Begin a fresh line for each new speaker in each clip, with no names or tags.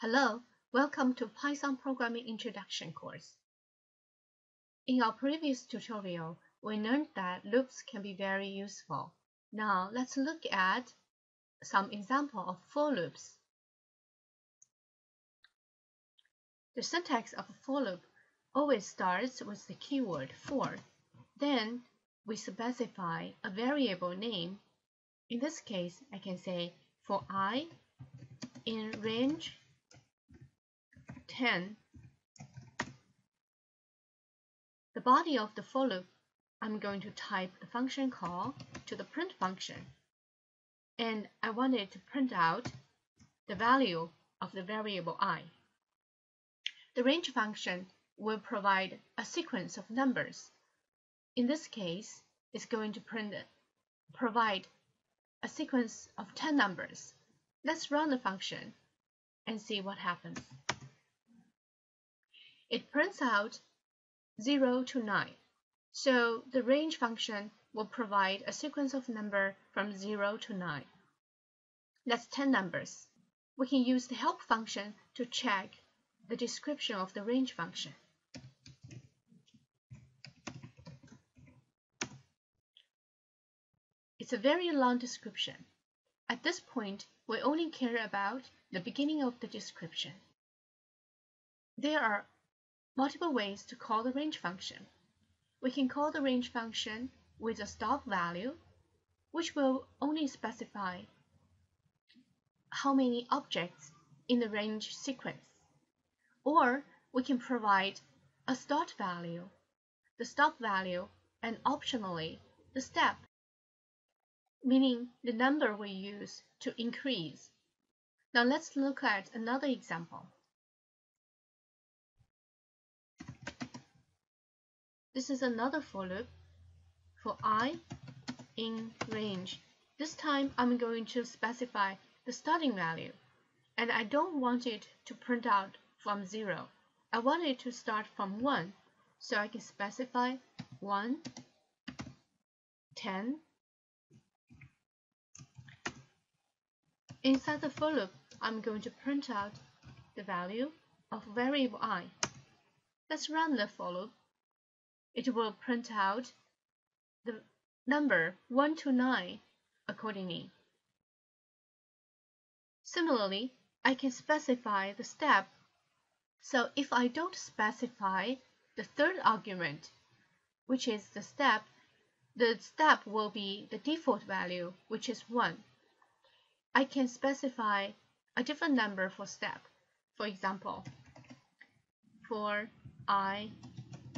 Hello, welcome to Python Programming Introduction course. In our previous tutorial, we learned that loops can be very useful. Now let's look at some example of for loops. The syntax of a for loop always starts with the keyword for. Then we specify a variable name. In this case, I can say for i in range 10. The body of the for loop, I'm going to type the function call to the print function. And I want it to print out the value of the variable i. The range function will provide a sequence of numbers. In this case, it's going to print provide a sequence of 10 numbers. Let's run the function and see what happens. It prints out 0 to 9. So the range function will provide a sequence of number from 0 to 9. That's 10 numbers. We can use the help function to check the description of the range function. It's a very long description. At this point, we only care about the beginning of the description. There are multiple ways to call the range function. We can call the range function with a stop value, which will only specify how many objects in the range sequence. Or we can provide a start value, the stop value, and optionally the step, meaning the number we use to increase. Now let's look at another example. This is another for loop for i in range. This time I'm going to specify the starting value and I don't want it to print out from 0. I want it to start from 1 so I can specify 1, 10. Inside the for loop, I'm going to print out the value of variable i. Let's run the for loop it will print out the number 1 to 9 accordingly. Similarly, I can specify the step. So if I don't specify the third argument, which is the step, the step will be the default value, which is 1. I can specify a different number for step. For example, for i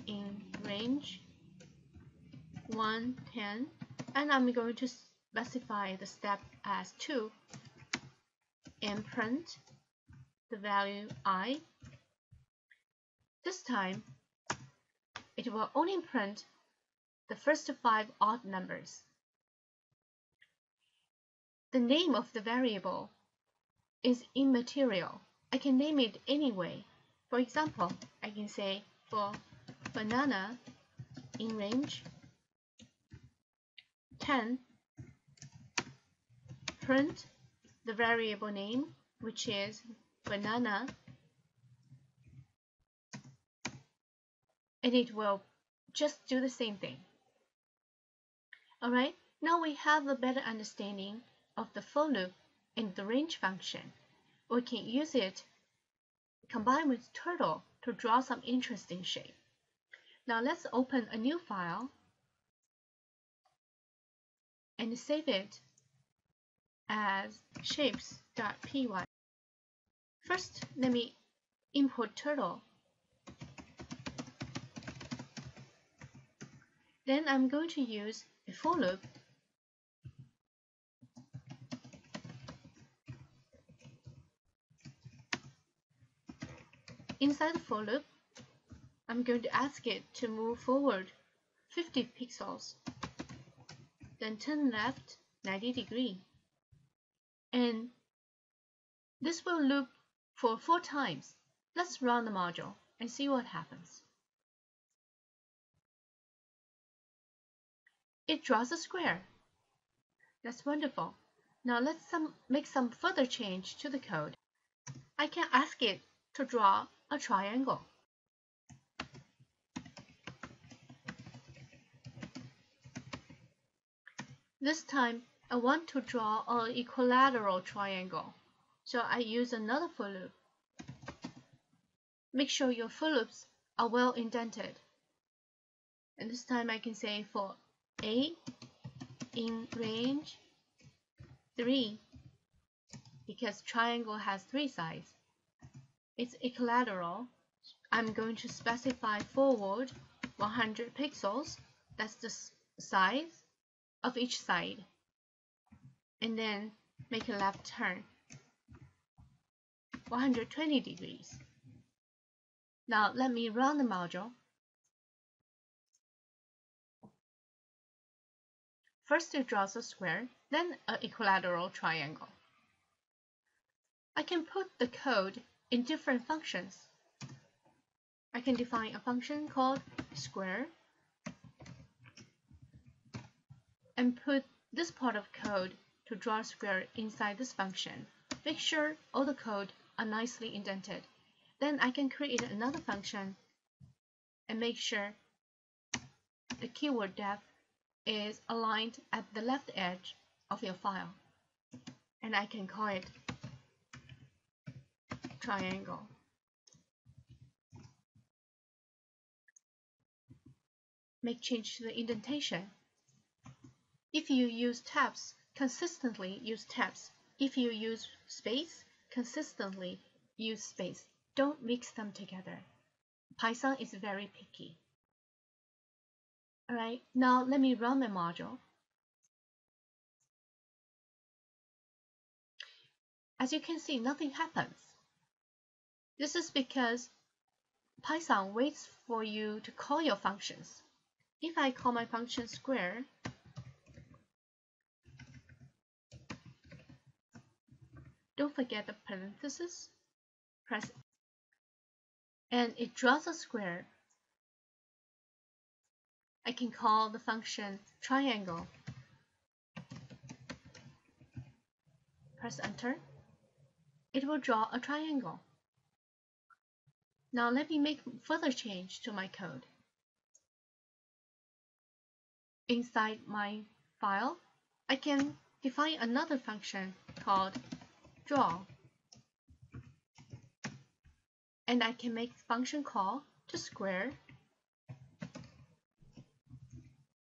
in range 110 and I'm going to specify the step as 2 and print the value i. This time it will only print the first five odd numbers. The name of the variable is immaterial. I can name it anyway. For example, I can say for banana in range. 10 print the variable name which is banana. And it will just do the same thing. Alright now we have a better understanding of the for loop and the range function. We can use it combined with turtle to draw some interesting shape now let's open a new file and save it as shapes.py. First, let me import turtle. Then I'm going to use a for loop Inside the for loop, I'm going to ask it to move forward 50 pixels, then turn left 90 degree. And this will loop for four times. Let's run the module and see what happens. It draws a square. That's wonderful. Now let's some, make some further change to the code. I can ask it to draw a triangle. This time, I want to draw an equilateral triangle, so I use another for loop. Make sure your for loops are well indented. And this time I can say for A in range 3 because triangle has three sides. It's equilateral. I'm going to specify forward 100 pixels. That's the size of each side. And then make a left turn 120 degrees. Now let me run the module. First it draws a square, then an equilateral triangle. I can put the code in different functions. I can define a function called square and put this part of code to draw a square inside this function. Make sure all the code are nicely indented. Then I can create another function and make sure the keyword def is aligned at the left edge of your file. And I can call it triangle. Make change to the indentation. If you use tabs, consistently use tabs. If you use space, consistently use space. Don't mix them together. Python is very picky. Alright, now let me run my module. As you can see, nothing happens. This is because Python waits for you to call your functions. If I call my function square, don't forget the parenthesis, press and it draws a square. I can call the function triangle. Press enter. It will draw a triangle. Now let me make further change to my code. Inside my file, I can define another function called draw and I can make function call to square.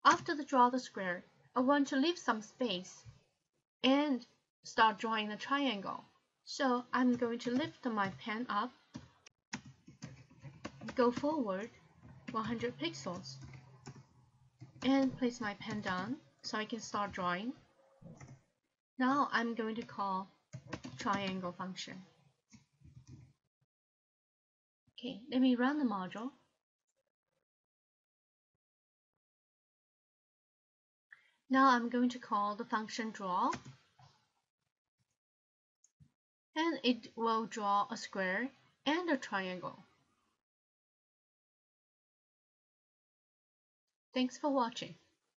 After the draw the square, I want to leave some space and start drawing the triangle. So I'm going to lift my pen up, go forward 100 pixels, and place my pen down so I can start drawing. Now I'm going to call triangle function. Okay, let me run the module. Now I'm going to call the function draw and it will draw a square and a triangle. Thanks for watching.